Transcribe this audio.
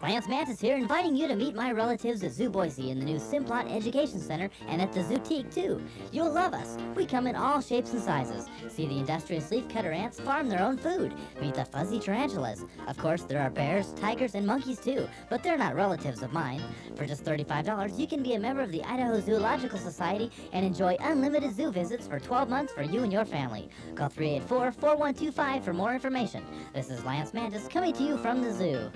Lance Mantis here, inviting you to meet my relatives at Zoo Boise in the new Simplot Education Center and at the Zootique, too. You'll love us. We come in all shapes and sizes. See the industrious leafcutter ants farm their own food. Meet the fuzzy tarantulas. Of course, there are bears, tigers, and monkeys, too, but they're not relatives of mine. For just $35, you can be a member of the Idaho Zoological Society and enjoy unlimited zoo visits for 12 months for you and your family. Call 384 4125 for more information. This is Lance Mantis coming to you from the zoo.